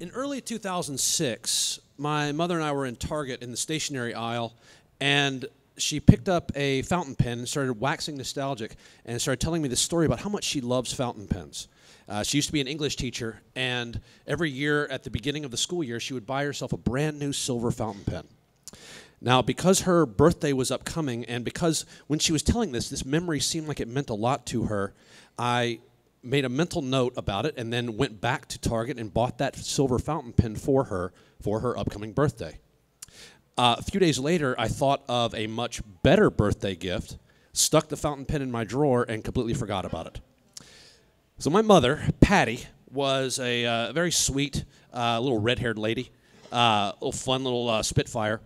In early 2006, my mother and I were in Target in the stationery aisle, and she picked up a fountain pen and started waxing nostalgic and started telling me this story about how much she loves fountain pens. Uh, she used to be an English teacher, and every year at the beginning of the school year, she would buy herself a brand new silver fountain pen. Now, because her birthday was upcoming, and because when she was telling this, this memory seemed like it meant a lot to her, I made a mental note about it and then went back to Target and bought that silver fountain pen for her for her upcoming birthday. Uh, a few days later, I thought of a much better birthday gift, stuck the fountain pen in my drawer, and completely forgot about it. So, my mother, Patty, was a uh, very sweet uh, little red haired lady, uh, little fun little uh, Spitfire.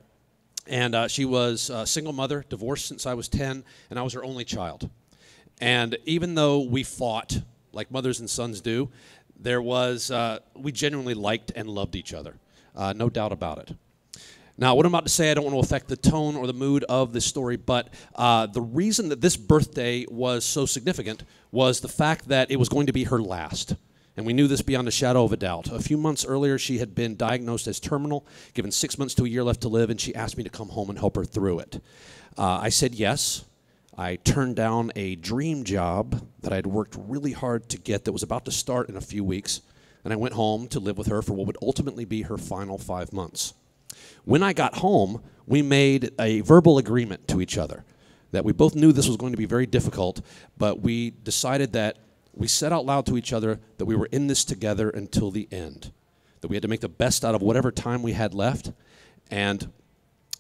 And uh, she was a single mother, divorced since I was 10, and I was her only child. And even though we fought like mothers and sons do, there was, uh, we genuinely liked and loved each other. Uh, no doubt about it. Now, what I'm about to say, I don't want to affect the tone or the mood of this story, but uh, the reason that this birthday was so significant was the fact that it was going to be her last. And we knew this beyond a shadow of a doubt. A few months earlier, she had been diagnosed as terminal, given six months to a year left to live, and she asked me to come home and help her through it. Uh, I said yes. I turned down a dream job that I'd worked really hard to get that was about to start in a few weeks, and I went home to live with her for what would ultimately be her final five months. When I got home, we made a verbal agreement to each other that we both knew this was going to be very difficult, but we decided that we said out loud to each other that we were in this together until the end, that we had to make the best out of whatever time we had left. And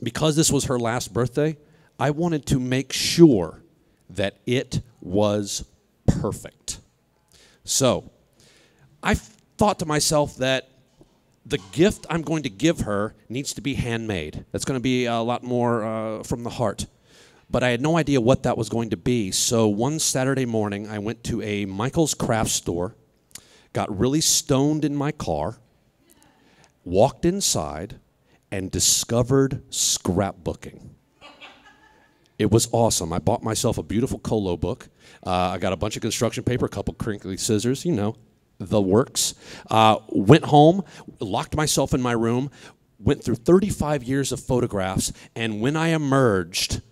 because this was her last birthday, I wanted to make sure that it was perfect. So I thought to myself that the gift I'm going to give her needs to be handmade. That's going to be a lot more uh, from the heart. But I had no idea what that was going to be. So one Saturday morning, I went to a Michael's craft store, got really stoned in my car, walked inside, and discovered scrapbooking. It was awesome. I bought myself a beautiful Kolo book. Uh, I got a bunch of construction paper, a couple crinkly scissors, you know, the works. Uh, went home, locked myself in my room, went through 35 years of photographs, and when I emerged,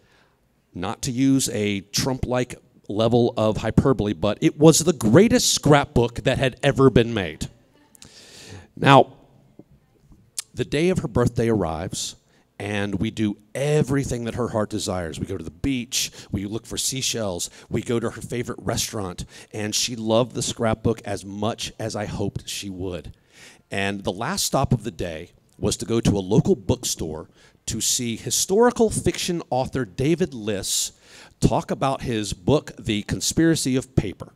not to use a Trump like level of hyperbole, but it was the greatest scrapbook that had ever been made. Now, the day of her birthday arrives and we do everything that her heart desires. We go to the beach, we look for seashells, we go to her favorite restaurant, and she loved the scrapbook as much as I hoped she would. And the last stop of the day was to go to a local bookstore to see historical fiction author David Liss talk about his book, The Conspiracy of Paper.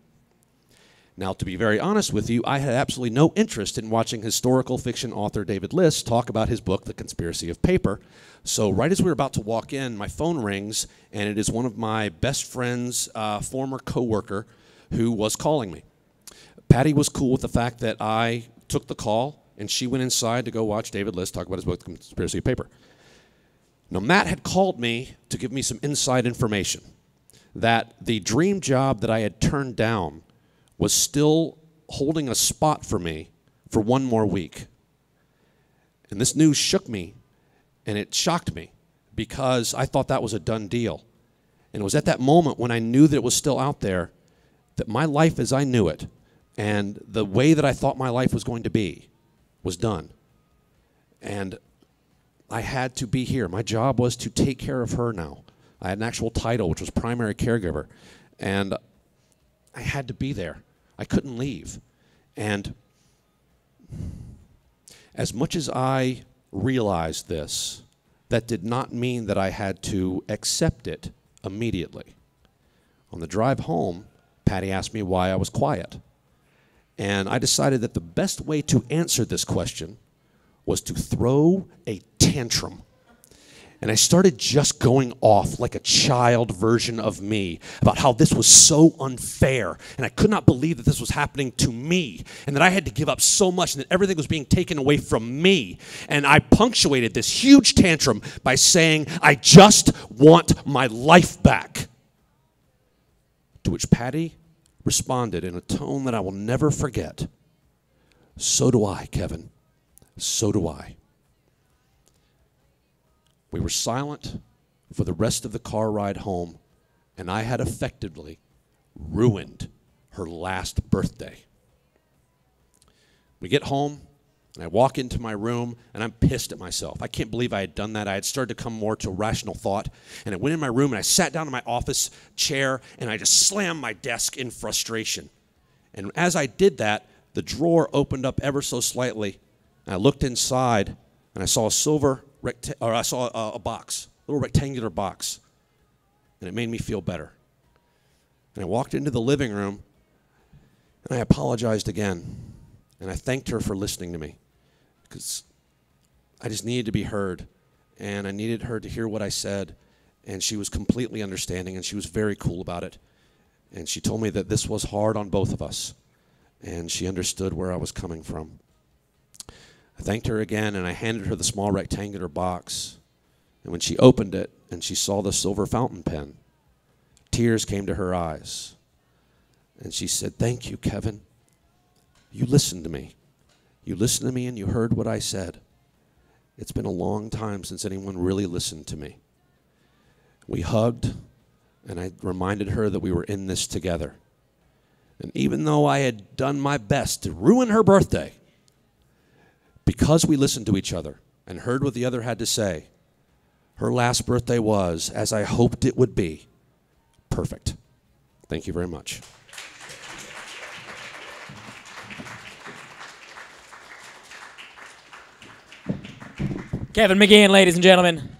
Now, to be very honest with you, I had absolutely no interest in watching historical fiction author David Liss talk about his book, The Conspiracy of Paper. So, right as we were about to walk in, my phone rings, and it is one of my best friend's uh, former coworker who was calling me. Patty was cool with the fact that I took the call, and she went inside to go watch David Liss talk about his book, The Conspiracy of Paper. Now, Matt had called me to give me some inside information that the dream job that I had turned down was still holding a spot for me for one more week. And this news shook me and it shocked me because I thought that was a done deal. And it was at that moment when I knew that it was still out there that my life as I knew it and the way that I thought my life was going to be was done. And I had to be here. My job was to take care of her now. I had an actual title, which was primary caregiver. And I had to be there. I couldn't leave. And as much as I realized this, that did not mean that I had to accept it immediately. On the drive home, Patty asked me why I was quiet. And I decided that the best way to answer this question was to throw a tantrum and I started just going off like a child version of me about how this was so unfair. And I could not believe that this was happening to me and that I had to give up so much and that everything was being taken away from me. And I punctuated this huge tantrum by saying, I just want my life back. To which Patty responded in a tone that I will never forget So do I, Kevin. So do I. We were silent for the rest of the car ride home, and I had effectively ruined her last birthday. We get home, and I walk into my room, and I'm pissed at myself. I can't believe I had done that. I had started to come more to rational thought. And I went in my room, and I sat down in my office chair, and I just slammed my desk in frustration. And as I did that, the drawer opened up ever so slightly, and I looked inside, and I saw a silver, recta- or I saw a, a box, a little rectangular box, and it made me feel better. And I walked into the living room, and I apologized again. And I thanked her for listening to me because I just needed to be heard. And I needed her to hear what I said. And she was completely understanding and she was very cool about it. And she told me that this was hard on both of us. And she understood where I was coming from. I thanked her again and I handed her the small rectangular box. And when she opened it and she saw the silver fountain pen, tears came to her eyes. And she said, Thank you, Kevin. You listened to me. You listened to me and you heard what I said. It's been a long time since anyone really listened to me. We hugged, and I reminded her that we were in this together. And even though I had done my best to ruin her birthday, because we listened to each other and heard what the other had to say, her last birthday was, as I hoped it would be, perfect. Thank you very much. Kevin McGeehan, ladies and gentlemen.